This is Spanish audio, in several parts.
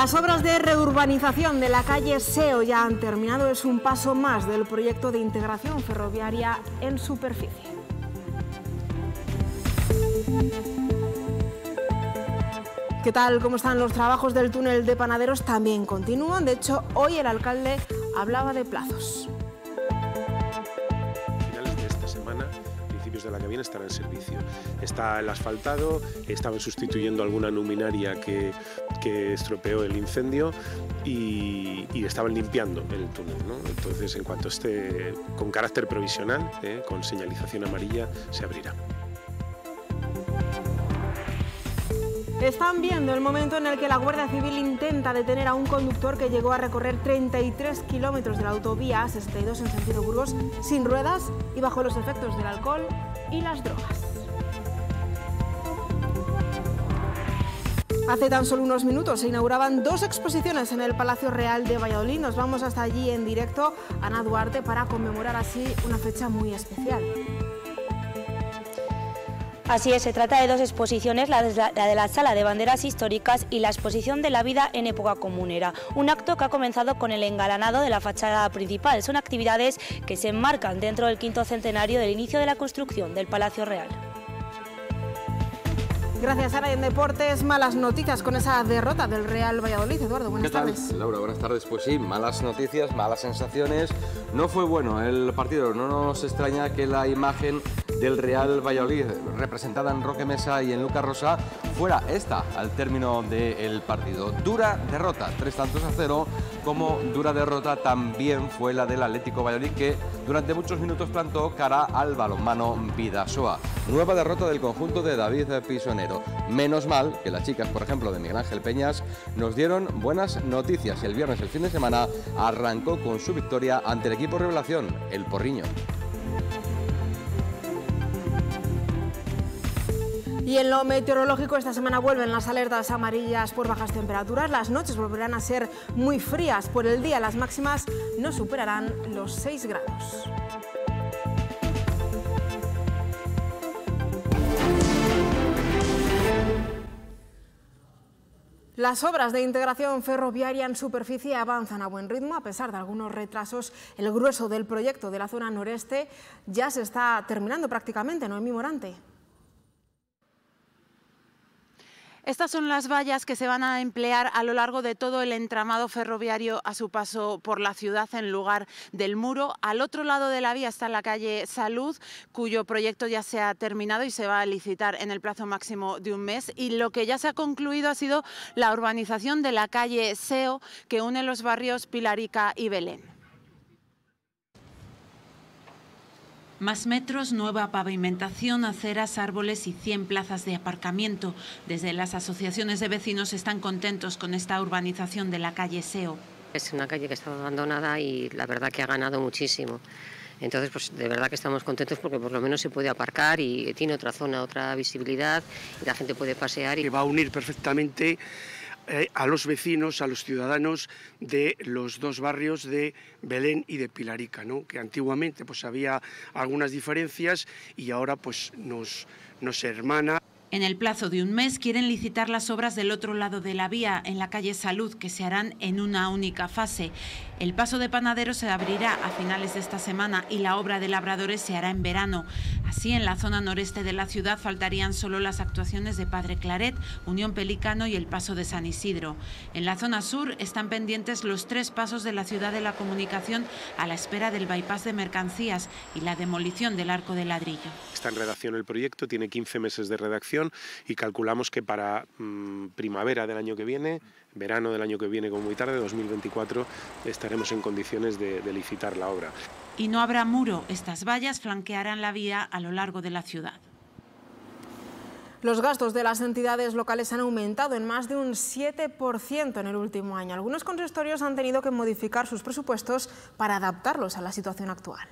Las obras de reurbanización de la calle Seo ya han terminado. Es un paso más del proyecto de integración ferroviaria en superficie. ¿Qué tal? ¿Cómo están los trabajos del túnel de Panaderos? También continúan. De hecho, hoy el alcalde hablaba de plazos. Principios de la que viene, estará en servicio. Está el asfaltado, estaban sustituyendo alguna luminaria que, que estropeó el incendio y, estaban limpiando el túnel. Entonces, en cuanto esté con carácter provisional, ¿eh? con señalización amarilla, se abrirá. Están viendo el momento en el que la Guardia Civil intenta detener a un conductor que llegó a recorrer 33 kilómetros de la autovía 62 en sentido Burgos sin ruedas y bajo los efectos del alcohol y las drogas. Hace tan solo unos minutos se inauguraban dos exposiciones en el Palacio Real de Valladolid. Nos vamos hasta allí en directo, Ana Duarte, para conmemorar así una fecha muy especial. Así es, se trata de dos exposiciones, la de, la, Sala de Banderas Históricas y la exposición de la vida en época comunera. Un acto que ha comenzado con el engalanado de la fachada principal. Son actividades que se enmarcan dentro del quinto centenario del inicio de la construcción del Palacio Real. Gracias, Ana. Y en deportes, malas noticias con esa derrota del Real Valladolid. Eduardo, buenas ¿Qué tal, tardes. Laura? Buenas tardes. Pues sí, malas noticias, malas sensaciones. No fue bueno el partido. No nos extraña que la imagen del Real Valladolid, representada en Roque Mesa y en Lucas Rosa, fuera esta al término del partido. Dura derrota, tres tantos a cero, como dura derrota también fue la del Atlético Valladolid, que durante muchos minutos plantó cara al balonmano Vidasoa. Nueva derrota del conjunto de David Pisonero. Menos mal que las chicas, por ejemplo, de Miguel Ángel Peñas, nos dieron buenas noticias. El viernes, el fin de semana, arrancó con su victoria ante el equipo revelación, el Porriño. Y en lo meteorológico, esta semana vuelven las alertas amarillas por bajas temperaturas. Las noches volverán a ser muy frías. Por el día, las máximas no superarán los 6 grados. Las obras de integración ferroviaria en superficie avanzan a buen ritmo, a pesar de algunos retrasos. El grueso del proyecto de la zona noreste ya se está terminando prácticamente, Noemí Morante. Estas son las vallas que se van a emplear a lo largo de todo el entramado ferroviario a su paso por la ciudad en lugar del muro. Al otro lado de la vía está la calle Salud, cuyo proyecto ya se ha terminado y se va a licitar en el plazo máximo de un mes. Y lo que ya se ha concluido ha sido la urbanización de la calle Seo, que une los barrios Pilarica y Belén. Más metros, nueva pavimentación, aceras, árboles y 100 plazas de aparcamiento. Desde las asociaciones de vecinos están contentos con esta urbanización de la calle Seo. Es una calle que estaba abandonada y la verdad que ha ganado muchísimo. Entonces, pues de verdad que estamos contentos porque por lo menos se puede aparcar y tiene otra zona, otra visibilidad y la gente puede pasear. Y... Que va a unir perfectamente eh, a los vecinos, a los ciudadanos de los dos barrios de Belén y de Pilarica, ¿no? que antiguamente pues había algunas diferencias y ahora pues nos, nos hermana. En el plazo de un mes quieren licitar las obras del otro lado de la vía, en la calle Salud, que se harán en una única fase. El paso de Panaderos se abrirá a finales de esta semana y la obra de Labradores se hará en verano. Así, en la zona noreste de la ciudad faltarían solo las actuaciones de Padre Claret, Unión Pelicano y el paso de San Isidro. En la zona sur están pendientes los tres pasos de la ciudad de la comunicación a la espera del bypass de mercancías y la demolición del arco de ladrillo. Está en redacción el proyecto, tiene 15 meses de redacción y calculamos que para mmm, primavera del año que viene, verano del año que viene como muy tarde, 2024, estaremos en condiciones de, de licitar la obra. Y no habrá muro, estas vallas flanquearán la vía a lo largo de la ciudad. Los gastos de las entidades locales han aumentado en más de un 7% en el último año. Algunos consistorios han tenido que modificar sus presupuestos para adaptarlos a la situación actual.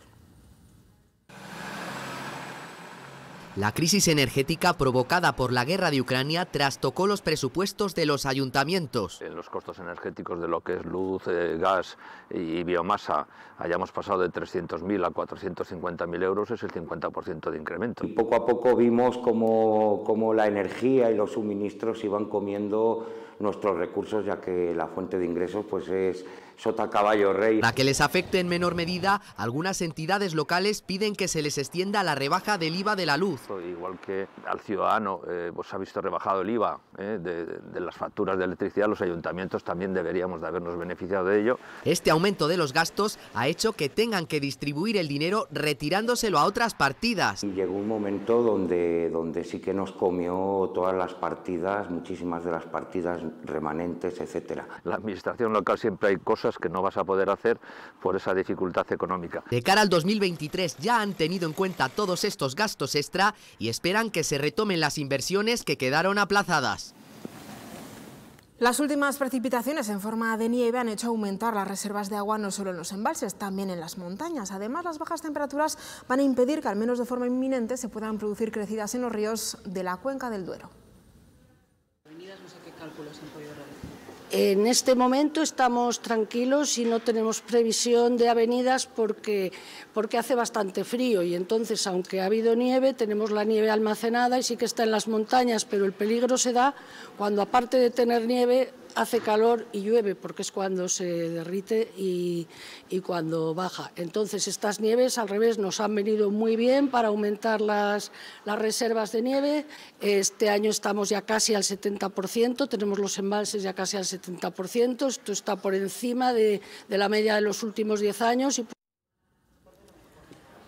La crisis energética provocada por la guerra de Ucrania trastocó los presupuestos de los ayuntamientos. En los costos energéticos de lo que es luz, eh, gas y biomasa hayamos pasado de 300.000 a 450.000 euros, es el 50% de incremento. Y poco a poco vimos cómo, cómo la energía y los suministros iban comiendo nuestros recursos, ya que la fuente de ingresos pues es sota caballo rey. Para que les afecte en menor medida, algunas entidades locales piden que se les extienda la rebaja del IVA de la luz. Igual que al ciudadano eh, pues ha visto rebajado el IVA eh, de, de, las facturas de electricidad, los ayuntamientos también deberíamos de habernos beneficiado de ello. Este aumento de los gastos ha hecho que tengan que distribuir el dinero retirándoselo a otras partidas. Y llegó un momento donde, donde sí que nos comió todas las partidas, muchísimas de las partidas remanentes, etcétera. La administración local siempre hay cosas que no vas a poder hacer por esa dificultad económica. De cara al 2023 ya han tenido en cuenta todos estos gastos extra y esperan que se retomen las inversiones que quedaron aplazadas. Las últimas precipitaciones en forma de nieve han hecho aumentar las reservas de agua no solo en los embalses, también en las montañas. Además, las bajas temperaturas van a impedir que, al menos de forma inminente, se puedan producir crecidas en los ríos de la cuenca del Duero. En este momento estamos tranquilos y no tenemos previsión de avenidas porque, porque hace bastante frío y entonces, aunque ha habido nieve, tenemos la nieve almacenada y sí que está en las montañas, pero el peligro se da cuando, aparte de tener nieve, hace calor y llueve, porque es cuando se derrite y, cuando baja. Entonces, estas nieves, al revés, nos han venido muy bien para aumentar las, reservas de nieve. Este año estamos ya casi al 70%, tenemos los embalses ya casi al 70%, esto está por encima de, de la media de los últimos 10 años. Y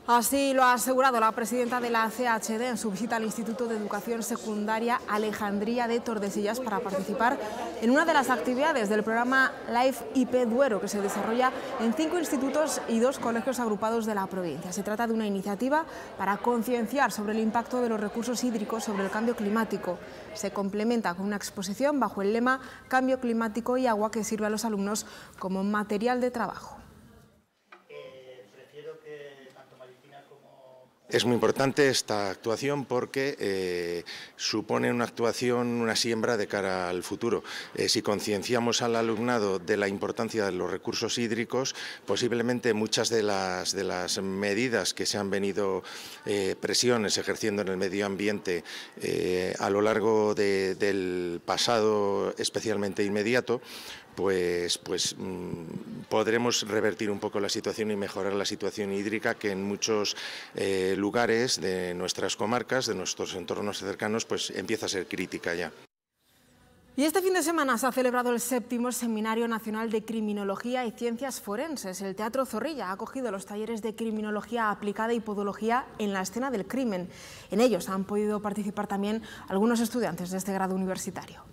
Así lo ha asegurado la presidenta de la CHD en su visita al Instituto de Educación Secundaria Alejandría de Tordesillas para participar en una de las actividades del programa Life IP Duero que se desarrolla en cinco institutos y dos colegios agrupados de la provincia. Se trata de una iniciativa para concienciar sobre el impacto de los recursos hídricos sobre el cambio climático. Se complementa con una exposición bajo el lema Cambio climático y agua que sirve a los alumnos como material de trabajo. Es muy importante esta actuación porque eh, supone una actuación, una siembra de cara al futuro. Eh, si concienciamos al alumnado de la importancia de los recursos hídricos, posiblemente muchas de las, medidas que se han venido eh, presiones ejerciendo en el medio ambiente a lo largo de, del pasado especialmente inmediato, pues, pues mmm, podremos revertir un poco la situación y mejorar la situación hídrica que en muchos eh, lugares de nuestras comarcas, de nuestros entornos cercanos, pues empieza a ser crítica ya. Y este fin de semana se ha celebrado el séptimo Seminario Nacional de Criminología y Ciencias Forenses. El Teatro Zorrilla ha acogido los talleres de Criminología aplicada y Podología en la escena del crimen. En ellos han podido participar también algunos estudiantes de este grado universitario.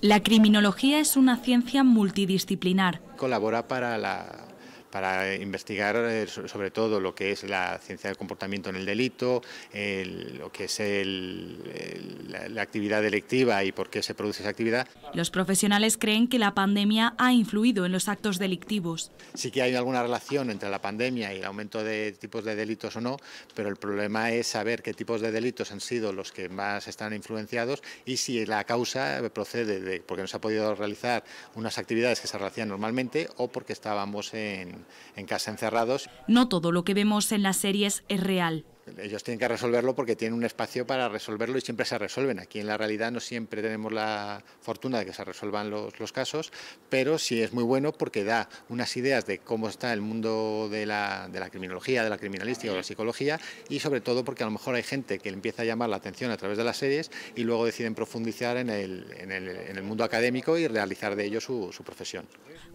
La criminología es una ciencia multidisciplinar. Colabora para la para investigar eh, sobre todo lo que es la ciencia del comportamiento en el delito, el, lo que es el, la actividad delictiva y por qué se produce esa actividad. Los profesionales creen que la pandemia ha influido en los actos delictivos. Sí que hay alguna relación entre la pandemia y el aumento de tipos de delitos o no, pero el problema es saber qué tipos de delitos han sido los que más están influenciados y si la causa procede de porque no se ha podido realizar unas actividades que se realizan normalmente o porque estábamos en, en casa encerrados. No todo lo que vemos en las series es real. Ellos tienen que resolverlo porque tienen un espacio para resolverlo y siempre se resuelven. Aquí en la realidad no siempre tenemos la fortuna de que se resuelvan los, los casos, pero sí es muy bueno porque da unas ideas de cómo está el mundo de la, de la criminología, de la criminalística o de la psicología y sobre todo porque a lo mejor hay gente que empieza a llamar la atención a través de las series y luego deciden profundizar en el, en el, en el mundo académico y realizar de ello su, su profesión.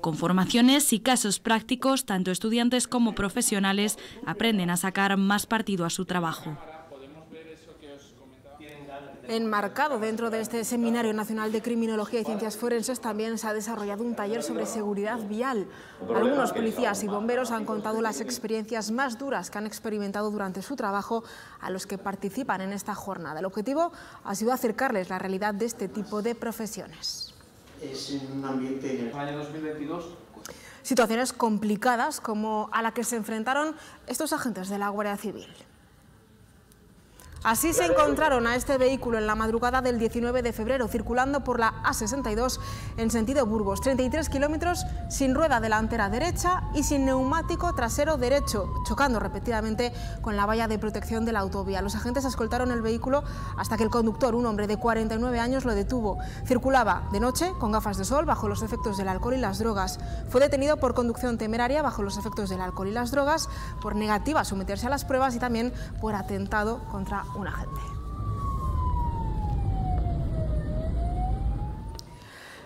Con formaciones y casos prácticos, tanto estudiantes como profesionales aprenden a sacar más partido a su trabajo. Enmarcado dentro de este Seminario Nacional de Criminología y Ciencias Forenses también se ha desarrollado un taller sobre seguridad vial. Algunos policías y bomberos han contado las experiencias más duras que han experimentado durante su trabajo a los que participan en esta jornada. El objetivo ha sido acercarles la realidad de este tipo de profesiones. Es en un ambiente en el año 2022 situaciones complicadas como a la que se enfrentaron estos agentes de la Guardia Civil. Así se encontraron a este vehículo en la madrugada del 19 de febrero, circulando por la A62 en sentido Burgos, 33 kilómetros sin rueda delantera derecha y sin neumático trasero derecho, chocando repetidamente con la valla de protección de la autovía. Los agentes escoltaron el vehículo hasta que el conductor, un hombre de 49 años, lo detuvo. Circulaba de noche con gafas de sol bajo los efectos del alcohol y las drogas. Fue detenido por conducción temeraria bajo los efectos del alcohol y las drogas, por negativa a someterse a las pruebas y también por atentado contra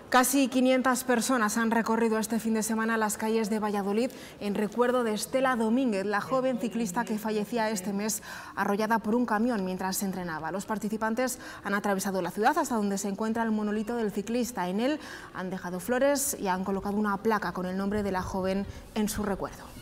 Casi 500 personas han recorrido este fin de semana las calles de Valladolid en recuerdo de Estela Domínguez, la joven ciclista que fallecía este mes arrollada por un camión mientras se entrenaba. Los participantes han atravesado la ciudad hasta donde se encuentra el monolito del ciclista. En él han dejado flores y han colocado una placa con el nombre de la joven en su recuerdo.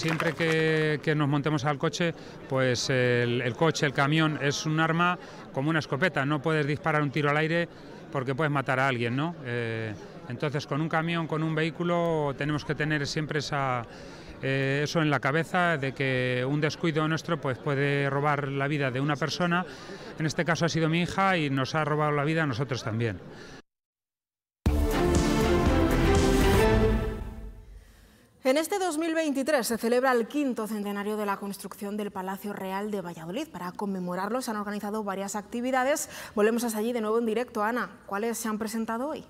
Siempre que, nos montemos al coche, pues el, coche, el camión es un arma como una escopeta, no puedes disparar un tiro al aire porque puedes matar a alguien, ¿no? Eh, entonces con un camión, con un vehículo, tenemos que tener siempre esa, eh, eso en la cabeza de que un descuido nuestro pues, puede robar la vida de una persona. En este caso ha sido mi hija y nos ha robado la vida a nosotros también. En este 2023 se celebra el quinto centenario de la construcción del Palacio Real de Valladolid. Para conmemorarlo se han organizado varias actividades. Volvemos hasta allí de nuevo en directo. Ana, ¿cuáles se han presentado hoy?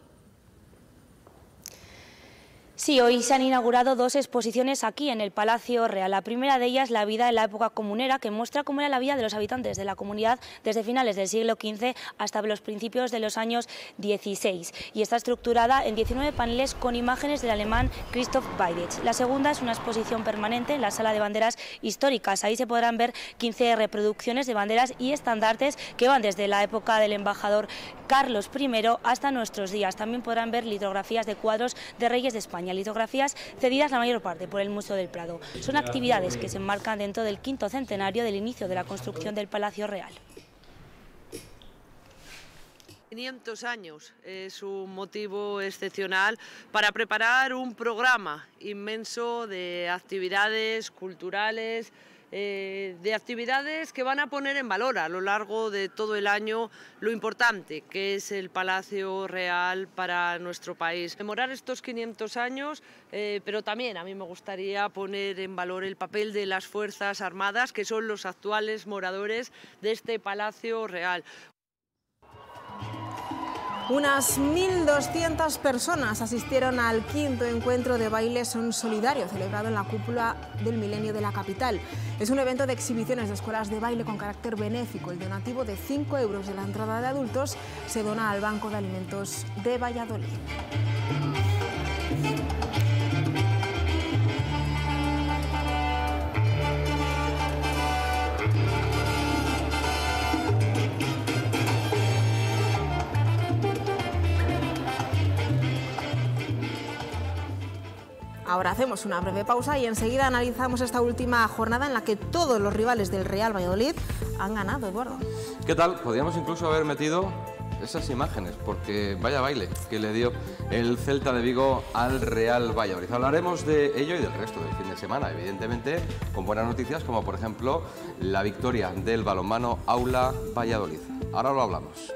Sí, hoy se han inaugurado dos exposiciones aquí en el Palacio Real. La primera de ellas, La vida en la época comunera, que muestra cómo era la vida de los habitantes de la comunidad desde finales del siglo XV hasta los principios de los años XVI. Y está estructurada en 19 paneles con imágenes del alemán Christoph Weidich. La segunda es una exposición permanente en la Sala de Banderas Históricas. Ahí se podrán ver 15 reproducciones de banderas y estandartes que van desde la época del embajador Carlos I hasta nuestros días. También podrán ver litografías de cuadros de reyes de España litografías cedidas la mayor parte por el Museo del Prado. Son actividades que se enmarcan dentro del quinto centenario del inicio de la construcción del Palacio Real. 500 años es un motivo excepcional para preparar un programa inmenso de actividades culturales, eh, de actividades que van a poner en valor a lo largo de todo el año lo importante que es el Palacio Real para nuestro país. Memorar estos 500 años, eh, pero también a mí me gustaría poner en valor el papel de las Fuerzas Armadas, que son los actuales moradores de este Palacio Real. Unas 1.200 personas asistieron al quinto encuentro de baile Son Solidario, celebrado en la cúpula del milenio de la capital. Es un evento de exhibiciones de escuelas de baile con carácter benéfico. El donativo de 5 euros de la entrada de adultos se dona al Banco de Alimentos de Valladolid. Ahora hacemos una breve pausa y enseguida analizamos esta última jornada en la que todos los rivales del Real Valladolid han ganado, Eduardo. ¿Qué tal? Podríamos incluso haber metido esas imágenes, porque vaya baile que le dio el Celta de Vigo al Real Valladolid. Hablaremos de ello y del resto del fin de semana, evidentemente, con buenas noticias como por ejemplo la victoria del balonmano Aula Valladolid. Ahora lo hablamos.